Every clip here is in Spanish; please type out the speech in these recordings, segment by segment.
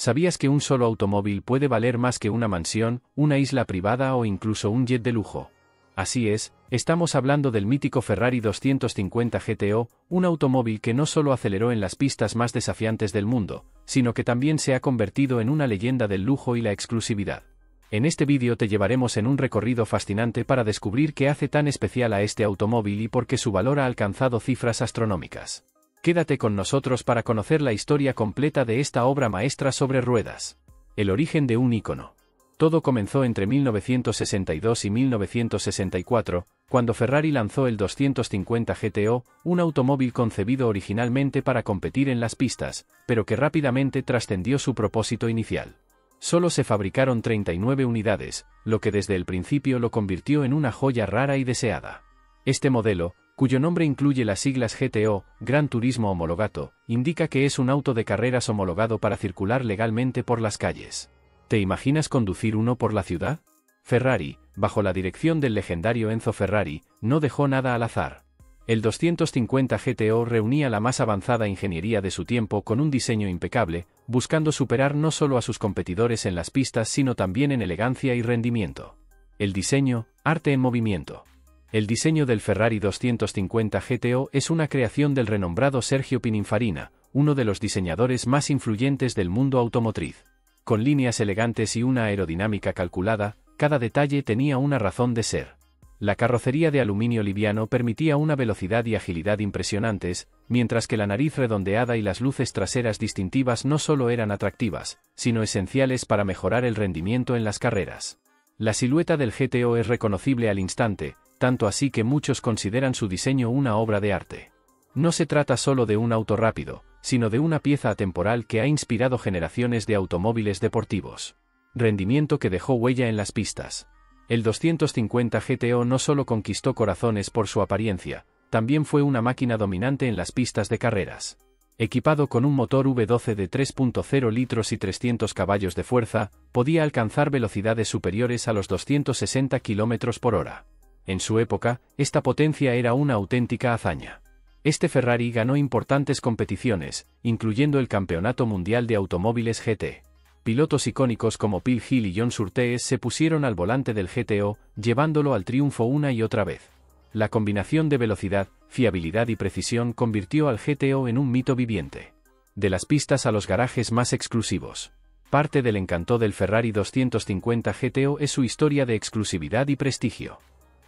¿Sabías que un solo automóvil puede valer más que una mansión, una isla privada o incluso un jet de lujo? Así es, estamos hablando del mítico Ferrari 250 GTO, un automóvil que no solo aceleró en las pistas más desafiantes del mundo, sino que también se ha convertido en una leyenda del lujo y la exclusividad. En este vídeo te llevaremos en un recorrido fascinante para descubrir qué hace tan especial a este automóvil y por qué su valor ha alcanzado cifras astronómicas. Quédate con nosotros para conocer la historia completa de esta obra maestra sobre ruedas. El origen de un ícono. Todo comenzó entre 1962 y 1964, cuando Ferrari lanzó el 250 GTO, un automóvil concebido originalmente para competir en las pistas, pero que rápidamente trascendió su propósito inicial. Solo se fabricaron 39 unidades, lo que desde el principio lo convirtió en una joya rara y deseada. Este modelo, cuyo nombre incluye las siglas GTO, Gran Turismo Homologato, indica que es un auto de carreras homologado para circular legalmente por las calles. ¿Te imaginas conducir uno por la ciudad? Ferrari, bajo la dirección del legendario Enzo Ferrari, no dejó nada al azar. El 250 GTO reunía la más avanzada ingeniería de su tiempo con un diseño impecable, buscando superar no solo a sus competidores en las pistas sino también en elegancia y rendimiento. El diseño, arte en movimiento. El diseño del Ferrari 250 GTO es una creación del renombrado Sergio Pininfarina, uno de los diseñadores más influyentes del mundo automotriz. Con líneas elegantes y una aerodinámica calculada, cada detalle tenía una razón de ser. La carrocería de aluminio liviano permitía una velocidad y agilidad impresionantes, mientras que la nariz redondeada y las luces traseras distintivas no solo eran atractivas, sino esenciales para mejorar el rendimiento en las carreras. La silueta del GTO es reconocible al instante, tanto así que muchos consideran su diseño una obra de arte. No se trata solo de un auto rápido, sino de una pieza atemporal que ha inspirado generaciones de automóviles deportivos. Rendimiento que dejó huella en las pistas. El 250 GTO no solo conquistó corazones por su apariencia, también fue una máquina dominante en las pistas de carreras. Equipado con un motor V12 de 3.0 litros y 300 caballos de fuerza, podía alcanzar velocidades superiores a los 260 km por hora. En su época, esta potencia era una auténtica hazaña. Este Ferrari ganó importantes competiciones, incluyendo el Campeonato Mundial de Automóviles GT. Pilotos icónicos como Phil Hill y John Surtees se pusieron al volante del GTO, llevándolo al triunfo una y otra vez. La combinación de velocidad, fiabilidad y precisión convirtió al GTO en un mito viviente. De las pistas a los garajes más exclusivos. Parte del encanto del Ferrari 250 GTO es su historia de exclusividad y prestigio.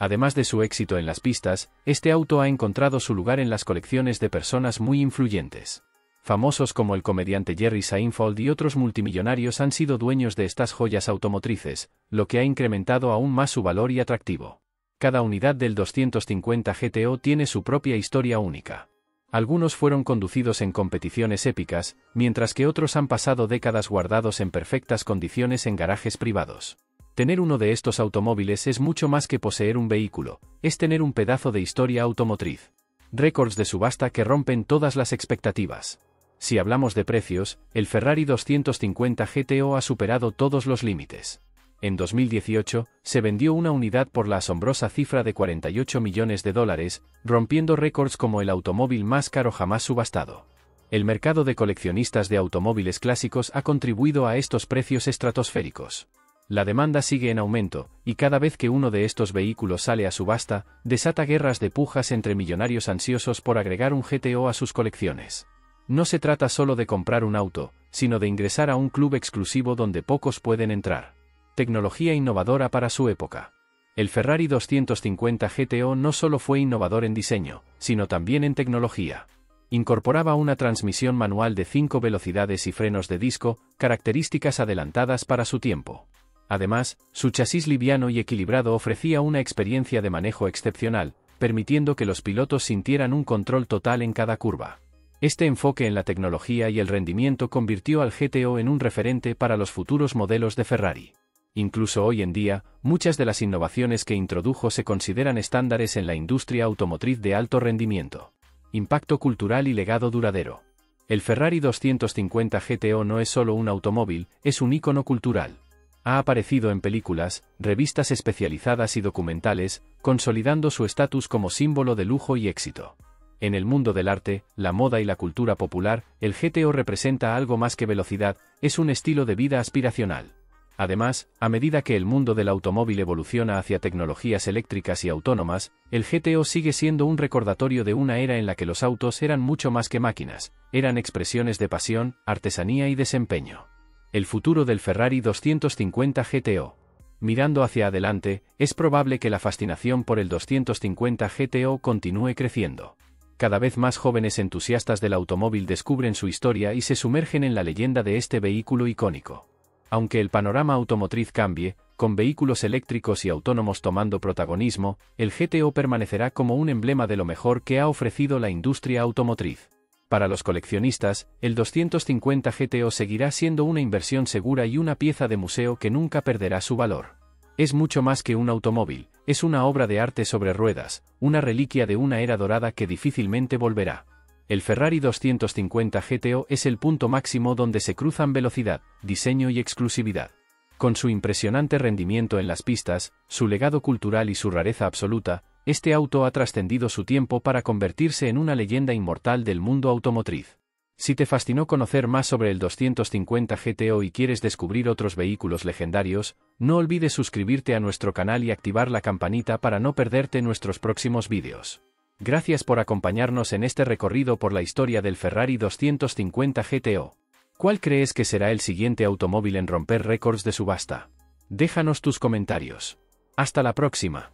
Además de su éxito en las pistas, este auto ha encontrado su lugar en las colecciones de personas muy influyentes. Famosos como el comediante Jerry Seinfeld y otros multimillonarios han sido dueños de estas joyas automotrices, lo que ha incrementado aún más su valor y atractivo. Cada unidad del 250 GTO tiene su propia historia única. Algunos fueron conducidos en competiciones épicas, mientras que otros han pasado décadas guardados en perfectas condiciones en garajes privados. Tener uno de estos automóviles es mucho más que poseer un vehículo, es tener un pedazo de historia automotriz. Récords de subasta que rompen todas las expectativas. Si hablamos de precios, el Ferrari 250 GTO ha superado todos los límites. En 2018, se vendió una unidad por la asombrosa cifra de 48 millones de dólares, rompiendo récords como el automóvil más caro jamás subastado. El mercado de coleccionistas de automóviles clásicos ha contribuido a estos precios estratosféricos. La demanda sigue en aumento, y cada vez que uno de estos vehículos sale a subasta, desata guerras de pujas entre millonarios ansiosos por agregar un GTO a sus colecciones. No se trata solo de comprar un auto, sino de ingresar a un club exclusivo donde pocos pueden entrar. Tecnología innovadora para su época. El Ferrari 250 GTO no solo fue innovador en diseño, sino también en tecnología. Incorporaba una transmisión manual de 5 velocidades y frenos de disco, características adelantadas para su tiempo. Además, su chasis liviano y equilibrado ofrecía una experiencia de manejo excepcional, permitiendo que los pilotos sintieran un control total en cada curva. Este enfoque en la tecnología y el rendimiento convirtió al GTO en un referente para los futuros modelos de Ferrari. Incluso hoy en día, muchas de las innovaciones que introdujo se consideran estándares en la industria automotriz de alto rendimiento. Impacto cultural y legado duradero. El Ferrari 250 GTO no es solo un automóvil, es un ícono cultural. Ha aparecido en películas, revistas especializadas y documentales, consolidando su estatus como símbolo de lujo y éxito. En el mundo del arte, la moda y la cultura popular, el GTO representa algo más que velocidad, es un estilo de vida aspiracional. Además, a medida que el mundo del automóvil evoluciona hacia tecnologías eléctricas y autónomas, el GTO sigue siendo un recordatorio de una era en la que los autos eran mucho más que máquinas, eran expresiones de pasión, artesanía y desempeño. El futuro del Ferrari 250 GTO. Mirando hacia adelante, es probable que la fascinación por el 250 GTO continúe creciendo. Cada vez más jóvenes entusiastas del automóvil descubren su historia y se sumergen en la leyenda de este vehículo icónico. Aunque el panorama automotriz cambie, con vehículos eléctricos y autónomos tomando protagonismo, el GTO permanecerá como un emblema de lo mejor que ha ofrecido la industria automotriz. Para los coleccionistas, el 250 GTO seguirá siendo una inversión segura y una pieza de museo que nunca perderá su valor. Es mucho más que un automóvil, es una obra de arte sobre ruedas, una reliquia de una era dorada que difícilmente volverá. El Ferrari 250 GTO es el punto máximo donde se cruzan velocidad, diseño y exclusividad. Con su impresionante rendimiento en las pistas, su legado cultural y su rareza absoluta, este auto ha trascendido su tiempo para convertirse en una leyenda inmortal del mundo automotriz. Si te fascinó conocer más sobre el 250 GTO y quieres descubrir otros vehículos legendarios, no olvides suscribirte a nuestro canal y activar la campanita para no perderte nuestros próximos vídeos. Gracias por acompañarnos en este recorrido por la historia del Ferrari 250 GTO. ¿Cuál crees que será el siguiente automóvil en romper récords de subasta? Déjanos tus comentarios. Hasta la próxima.